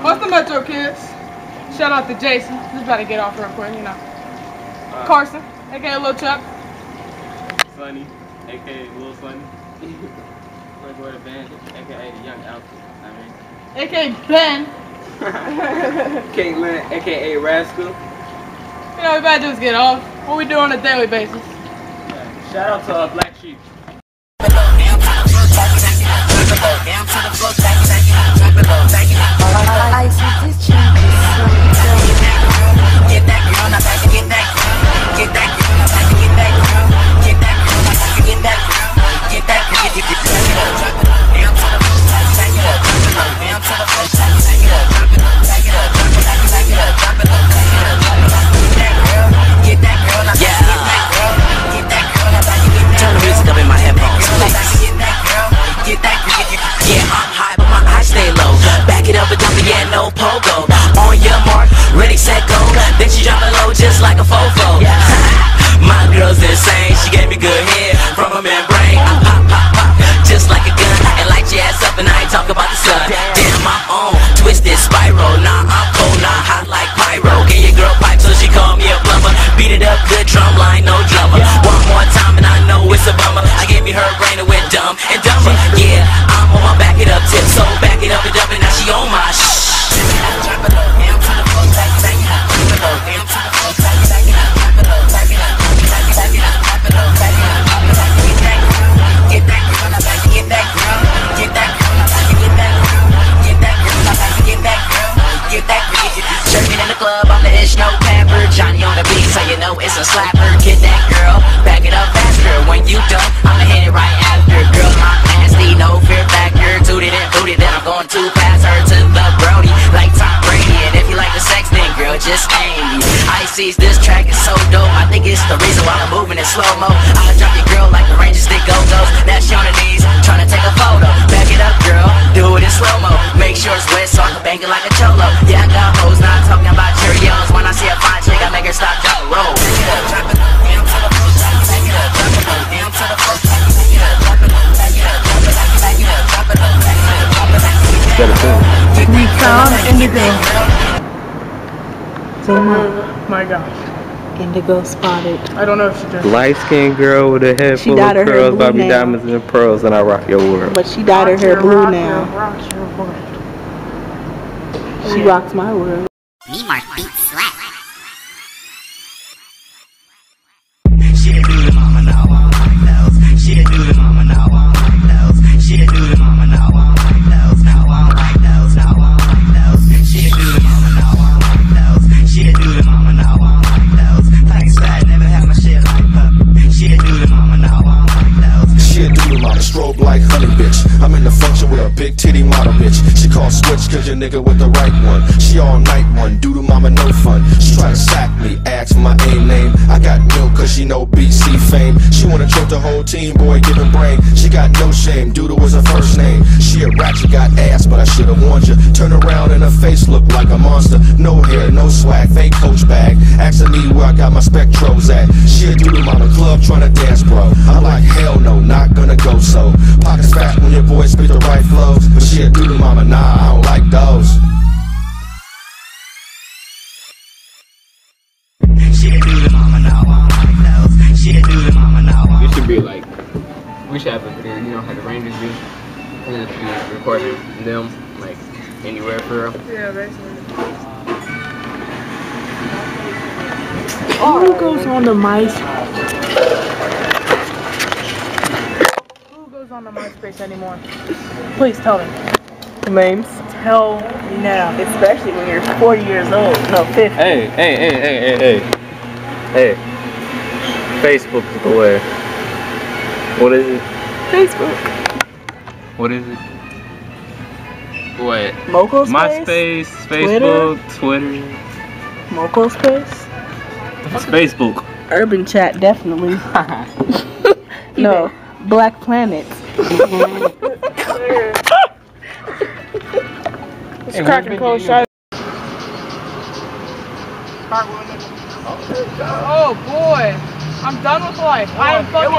What's the Metro Kidz? Shout out to Jason. Just about to get off real quick, you know. Uh, Carson, aka Lil Chuck. Sunny, aka Lil Sunny. Playboy Bandit, aka the Young Alpha. I mean, aka Ben. Caitlin, aka Rascal. You know, we better just get off. What we do on a daily basis. Shout out to uh, Black I sees this track is so dope. I think it's the reason why I'm moving in slow mo. I'll drop your girl like the Rangers did go goes. Now she on her knees, trying to take a photo. Back it up, girl, do it in slow mo. Make sure it's wet so I can bang it like a cholo. Yeah, I got hoes, not talking about Cheerios. When I see a fine chick, I make her stop, drop, roll. Back it up, drop it low, down to the floor, back it up, drop it low, down to the floor, back it up, drop it low, back it up, drop it, back it up, drop it low, back it up, drop it, back it up. We found Indigo. Oh my gosh. Indigo spotted. I don't know if she just. Light skinned girl with a head She full of her hair curls, Bobby now. Diamonds and pearls, and I rock your world. But she dyed her hair Rock blue your- now. rock your world. She rocks my world. She big titty model bitch. She call switch cause your nigga with the right one. She all night one, doodle mama no fun. She try to sack me, ask for my A name. I got milk cause she know BC fame. She wanna choke the whole team, boy, give him brain. She got no shame, doodle was her first name. She a ratchet, got ass, but I should've warned you. Turn around and her face look like a monster. No hair, no swag, fake coach bag. Asking me where I got my spectros at. She a doodle mama club tryna dance, bro. I'm like, hell no, not gonna go so. Pockets fat when your boy spit the right flows. But she a doodle mama, nah, I don't like those. She a dude mama now, I don't like those. She a dude mama now, I We should be like, we should have a video, you know, how the Rangers do. We should be recording them, like, anywhere for real. Yeah, basically. Who goes on the mice? Who goes on the MySpace anymore? Please tell me. Names? Tell me now. Especially when you're 40 years old. No, 50. Hey, hey, hey, hey, hey, hey. Hey. Facebook is the way. What is it? Facebook. What is it? What? MocoSpace? MySpace, Facebook, Twitter. MocoSpace? It's Facebook. Urban Chat, definitely. no, BlackPlanet. It's cracking cold shot. Oh boy, I'm done with life. I am fucking.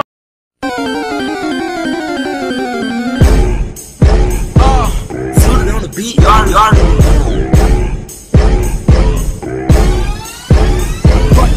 Oh, beat, yar, yar.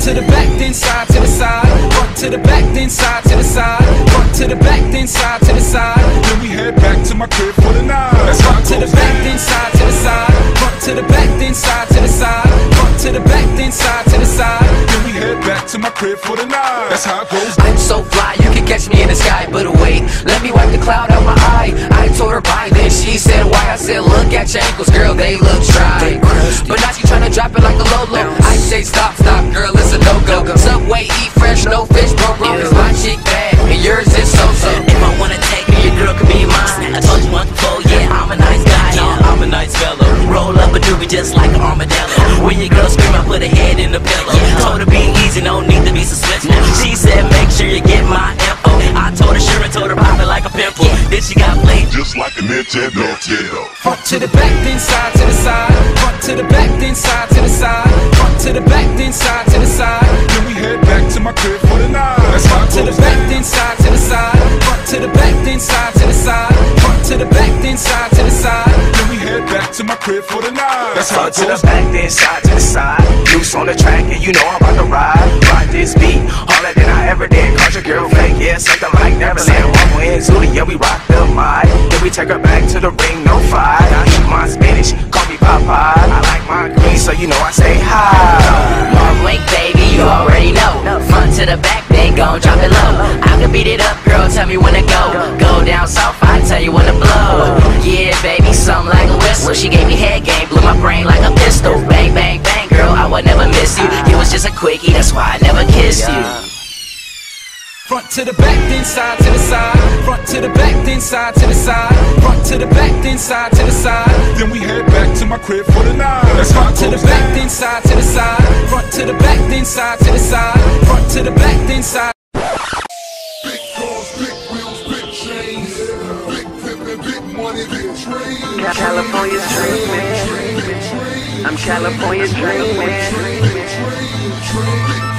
To the back, then side to the side. Front to the back, then side to the side. Front to the back, then side to the side. Then we head back to my crib for the night. That's how Front to the back, then side to the side. Front to the back, then side to the side. Front to the back, then side to the side. Then we head back to my crib for the night. That's how it goes. I'm so fly, you can catch me in the sky. But wait, let me wipe the cloud out my eye. I told her bye, then she said why. I said, look at your ankles, girl, they look dry. But now she tryna drop it like a Lolo. I say stop, stop, girl, it's a no go. Subway, eat fresh, no fish, bro, bro. Cause my chick bad, and yours is so so. If I wanna take me, your girl can be mine. I told you once before, yeah, I'm a nice guy. Yeah, I'm a nice fellow. Roll up a doobie just like an armadillo. When your girl scream, I put her head in the pillow. Told her be easy, no need to be suspicious. She said, make sure you get my info. I told her sure and told her pop it like a pimple. Then she got played. Just like a Nintendo. Nintendo. Front to the back, then side to the side. Front to the back, then side to the side. To the back, then side to the side. Then we head back to my crib for the night. That's how Front to the back, then side to the side. Front to the back, then side to the side. Front to the back, then side to the side. Then we head back to my crib for the night. That's how Front to the back, then side to the side. Loose on the track, and you know I'm about to ride. Ride this beat, harder than I ever did. Caught your girl fake, yeah, something like Neverland. Mama and Zuli, yeah, we rock the mic. Then we take her back to the ring, no fight. You know I say hi. Marv Link, baby, you already know. Front to the back, then gon' drop it low. I can beat it up, girl, tell me when to go. Go down south, I tell you when to blow. Yeah, baby, something like a whistle. She gave me head game, blew my brain like a pistol. Bang, bang, bang, girl, I would never miss you. You was just a quickie, Front to the back, then side to the side. Front to the back, then side to the side. Front to the back, then side to the side. Then we head back to my crib for the night. That's Front to the back, then side to the side. Front to the back, then side to the side. Front to the back, then side. Big cars, big wheels, big chains. Big pimpin', big money, big dreams. California dream, man. I'm California dream, man. Big dreams, big